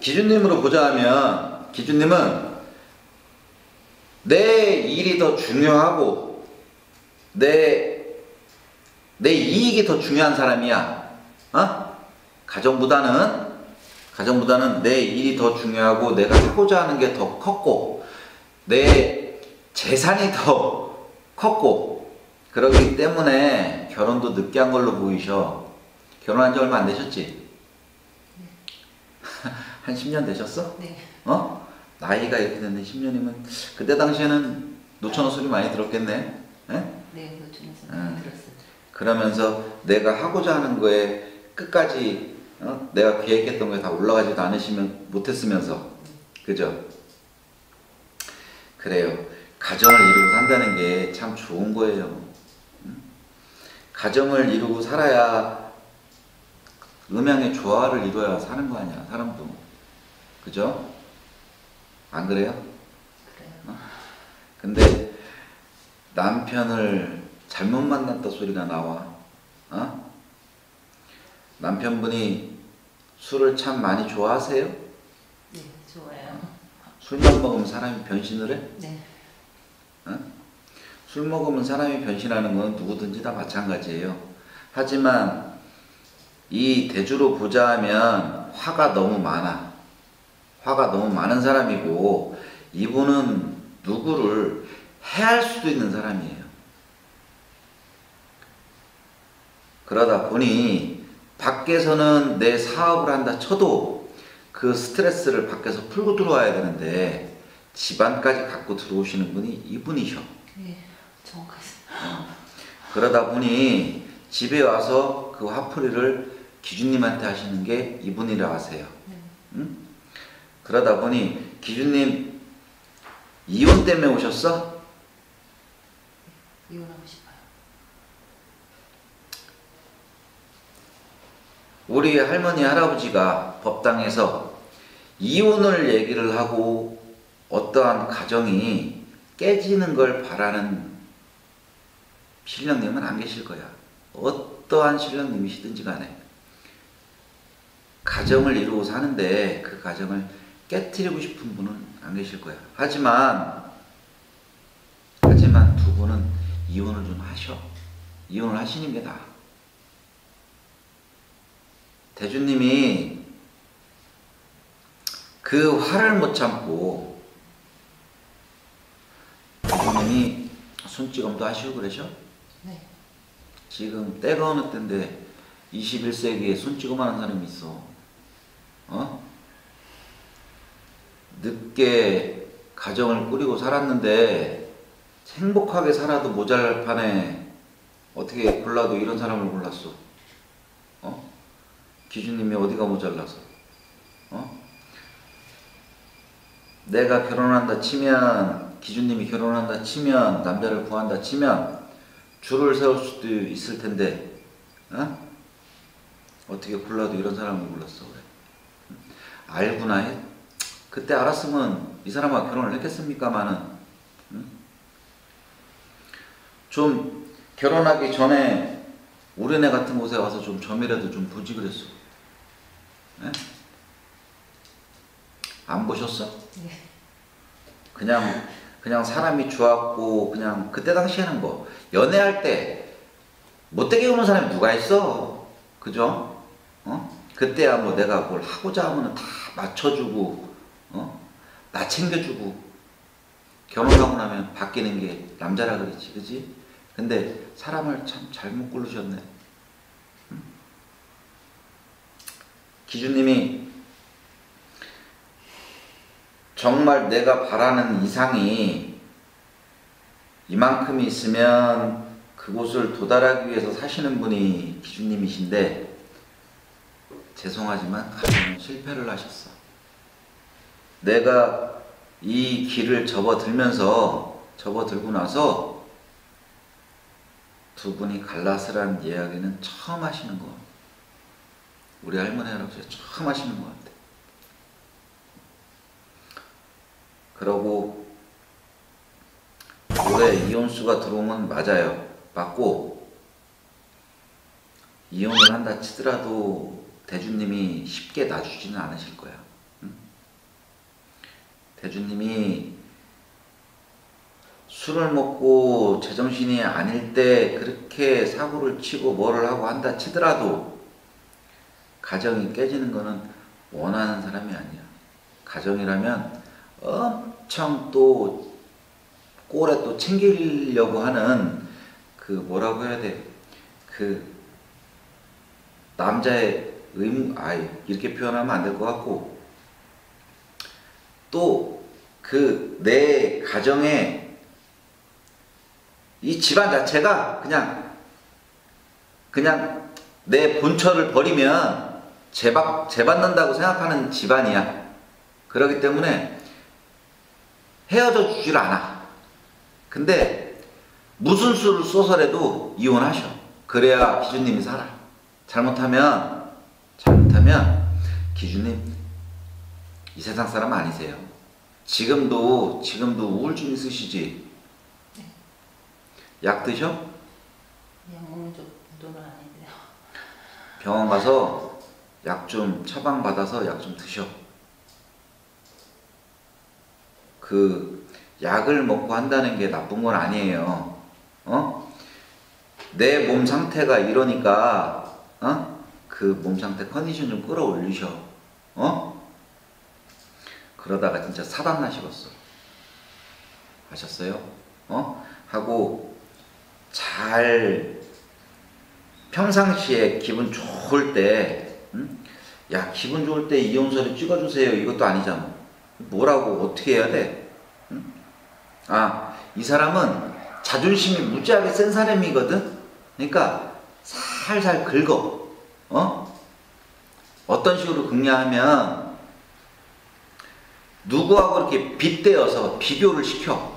기준님으로 보자면 기준님은 내 일이 더 중요하고 내, 내 이익이 더 중요한 사람이야. 어? 가정보다는 가정보다는 내 일이 더 중요하고 내가 하고자 하는 게 더 컸고 내 재산이 더 컸고 그러기 때문에 결혼도 늦게 한 걸로 보이셔. 결혼한 지 얼마 안 되셨지? 한 10년 되셨어? 네. 어? 나이가 이렇게 됐는데 10년이면 그때 당시에는 노처녀 소리 많이 들었겠네. 에? 네, 노준에서 음. 들었어요. 그러면서 내가 하고자 하는 거에 끝까지 어? 내가 계획했던 거에 다 올라가지도 않으시면 못했으면서 그죠? 그래요. 가정을 이루고 산다는 게 참 좋은 거예요. 음? 가정을 이루고 살아야 음양의 조화를 이루어야 사는 거 아니야 사람도 그죠? 안 그래요? 그래요. 근데 남편을 잘못 만났다 소리가 나와. 어? 남편분이 술을 참 많이 좋아하세요? 네, 좋아요. 술만 먹으면 사람이 변신을 해? 네. 어? 술 먹으면 사람이 변신하는 건 누구든지 다 마찬가지예요. 하지만 이 대주로 보자면 화가 너무 많아. 화가 너무 많은 사람이고 이분은 누구를 해할 수도 있는 사람이에요. 그러다 보니 밖에서는 내 사업을 한다 쳐도 그 스트레스를 밖에서 풀고 들어와야 되는데 집안까지 갖고 들어오시는 분이 이분이셔. 네, 정확하세요. 그러다 보니 집에 와서 그 화풀이를 기준님한테 하시는 게 이분이라 하세요. 네. 응? 그러다 보니 기준님 이혼 때문에 오셨어? 이혼하고 싶어요. 우리 할머니 할아버지가 법당에서 이혼을 얘기를 하고 어떠한 가정이 깨지는 걸 바라는 신령님은 안 계실 거야. 어떠한 신령님이시든지 간에 가정을 이루고 사는데 그 가정을 깨뜨리고 싶은 분은 안 계실 거야. 하지만 하지만 두 분은 이혼을 좀 하셔. 이혼을 하시는 게 나아. 대주님이 그 화를 못 참고 대주님이 손찌검도 하시고 그러셔? 네. 지금 때가 어느 때인데 21세기에 손찌검 하는 사람이 있어. 어? 늦게 가정을 꾸리고 살았는데 행복하게 살아도 모자랄 판에 어떻게 골라도 이런 사람을 골랐어. 어? 기준님이 어디가 모자라서. 어? 내가 결혼한다 치면 기준님이 결혼한다 치면 남자를 구한다 치면 줄을 세울 수도 있을 텐데 어? 어떻게 골라도 이런 사람을 골랐어 그래. 알구나 해. 그때 알았으면 이 사람과 결혼을 했겠습니까마는 응? 좀 결혼하기 전에 우리네 같은 곳에 와서 좀 점이라도 좀 보지 그랬어. 예? 안 보셨어? 네. 그냥 그냥 사람이 좋았고 그냥 그때 당시에는 뭐 연애할 때 못되게 오는 사람이 누가 있어 그죠 어 그때야 뭐 내가 뭘 하고자 하면은 다 맞춰주고 어 나 챙겨주고 결혼하고 나면 바뀌는 게 남자라 그랬지 그지 근데 사람을 참 잘못 고르셨네 응? 기준님이 정말 내가 바라는 이상이 이만큼이 있으면 그곳을 도달하기 위해서 사시는 분이 기준님이신데 죄송하지만 실패를 하셨어. 내가 이 길을 접어들면서 접어들고 나서 두 분이 갈라스란 이야기는 처음 하시는 거. 우리 할머니 할아버지가 처음 하시는 것 같아. 그러고 올해 이혼수가 들어오면 맞아요. 맞고 이혼을 한다 치더라도 대주님이 쉽게 놔주지는 않으실 거야. 응? 대주님이 술을 먹고 제정신이 아닐 때 그렇게 사고를 치고 뭐를 하고 한다 치더라도 가정이 깨지는 거는 원하는 사람이 아니야. 가정이라면 엄청 또 꼴에 또 챙기려고 하는 그 뭐라고 해야 돼? 그 남자의 의무, 아이 이렇게 표현하면 안 될 것 같고 또 그 내 가정에 이 집안 자체가 그냥 그냥 내 본처를 버리면 재받, 재받는다고 생각하는 집안이야. 그렇기 때문에 헤어져 주질 않아. 근데 무슨 수를 써서라도 이혼하셔. 그래야 기준님이 살아. 잘못하면 잘못하면 기준님 이 세상 사람 아니세요. 지금도 지금도 우울증 있으시지. 약 드셔? 약 먹는 정도는 아닌데요. 병원 가서 약 좀 처방 받아서 약 좀 드셔. 그 약을 먹고 한다는 게 나쁜 건 아니에요. 어? 내 몸 상태가 이러니까 어? 그 몸 상태 컨디션 좀 끌어올리셔. 어? 그러다가 진짜 사단 나시겠어. 아셨어요? 어? 하고 잘 평상시에 기분 좋을 때, 응? 야 기분 좋을 때 이혼서를 찍어주세요. 이것도 아니잖아. 뭐라고 어떻게 해야 돼? 응? 아, 이 사람은 자존심이 무지하게 센 사람이거든. 그러니까 살살 긁어. 어? 어떤 식으로 긁냐 하면 누구하고 이렇게 빗대어서 비교를 시켜.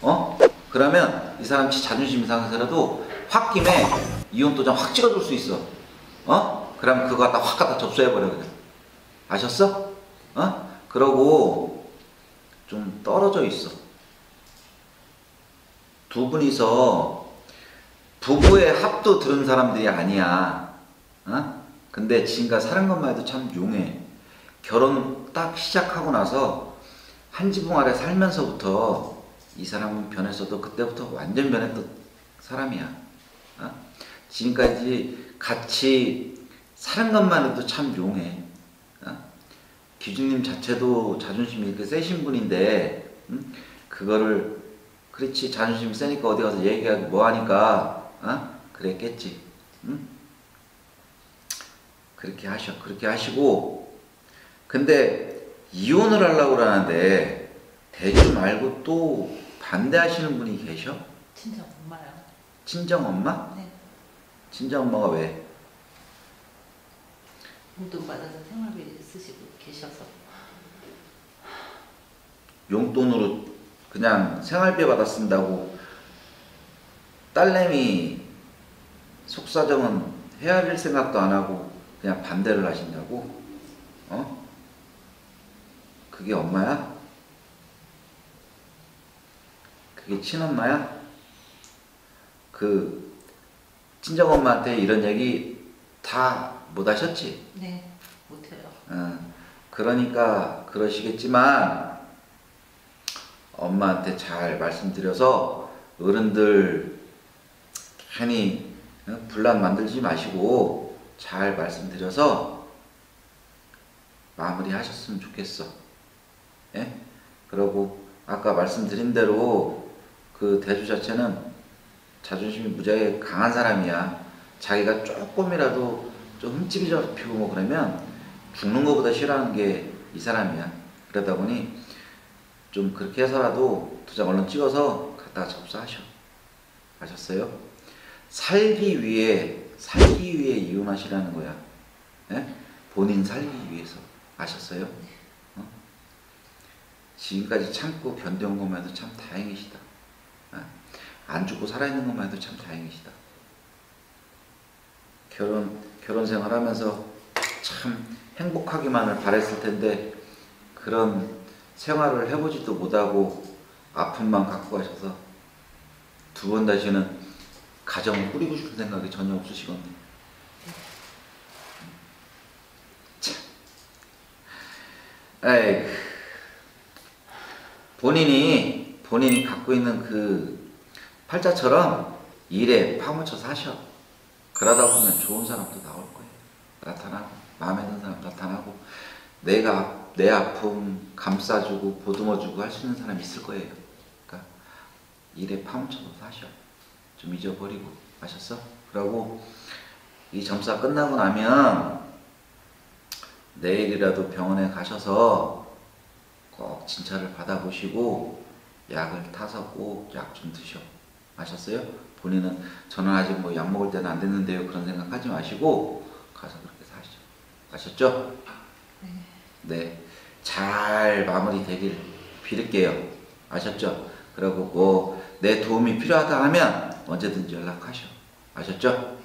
어? 그러면 이 사람 자존심이 상해서라도 홧김에 이혼 도장 확 찍어줄 수 있어. 어? 그럼 그거 갖다 확 갖다 접수해버려 그냥. 아셨어? 어? 그러고 좀 떨어져 있어. 두 분이서 부부의 합도 들은 사람들이 아니야. 어? 근데 지금까지 사는 것만 해도 참 용해. 결혼 딱 시작하고 나서 한 지붕 아래 살면서부터 이 사람은 변했어도 그때부터 완전 변했던 사람이야. 어? 지금까지 같이 사는 것만 해도 참 용해. 어? 기준님 자체도 자존심이 이렇게 세신 분인데, 음? 그거를, 그렇지, 자존심이 세니까 어디 가서 얘기하기 뭐 하니까, 어? 그랬겠지. 음? 그렇게 하셔. 그렇게 하시고, 근데 이혼을 하려고 그러는데, 대주 말고 또 반대하시는 분이 계셔? 친정 엄마요. 친정 엄마? 네. 친정 엄마가 왜? 용돈 받아서 생활비 쓰시고 계셔서. 용돈으로 그냥 생활비 받아 쓴다고 딸내미 속사정은 헤아릴 생각도 안 하고 그냥 반대를 하신다고? 어? 그게 엄마야? 그게 친엄마야? 그 친정엄마한테 이런 얘기 다 못 하셨지? 네. 못해요. 어, 그러니까 그러시겠지만 엄마한테 잘 말씀드려서 어른들 괜히 어, 분란 만들지 마시고 잘 말씀드려서 마무리하셨으면 좋겠어. 예? 그러고 아까 말씀드린 대로 그 대주 자체는 자존심이 무지하게 강한 사람이야. 자기가 조금이라도 좀 흠집이 잡히고 뭐 그러면 죽는 것보다 싫어하는 게 이 사람이야. 그러다 보니 좀 그렇게 해서라도 두 장 얼른 찍어서 갖다가 접수하셔. 아셨어요? 살기 위해 살기 위해 이혼하시라는 거야. 예? 본인 살기 위해서 아셨어요? 어? 지금까지 참고 견뎌온 것만 해도 참 다행이시다. 어? 안 죽고 살아있는 것만 해도 참 다행이시다. 결혼 결혼 생활하면서 참 행복하기만을 바랬을 텐데 그런 생활을 해보지도 못하고 아픔만 갖고 가셔서 두 번 다시는 가정을 꾸리고 싶은 생각이 전혀 없으시겠네. 참. 에이, 본인이 본인이 갖고 있는 그 팔자처럼 일에 파묻혀 사셔. 그러다 보면 좋은 사람도 나올 거예요. 나타나고 마음에 드는 사람 나타나고 내가 내 아픔 감싸주고 보듬어주고 할 수 있는 사람이 있을 거예요. 그러니까 일에 파묻혀서 사셔. 좀 잊어버리고 아셨어? 그러고 이 점사 끝나고 나면 내일이라도 병원에 가셔서 꼭 진찰을 받아보시고 약을 타서 꼭 약 좀 드셔. 아셨어요? 본인은 저는 아직 뭐 약 먹을 때는 안 됐는데요. 그런 생각하지 마시고 가서 그렇게 사시죠. 아셨죠? 네. 잘 마무리 되길 빌을게요. 아셨죠? 그리고 뭐 내 도움이 필요하다 하면 언제든지 연락하셔. 아셨죠?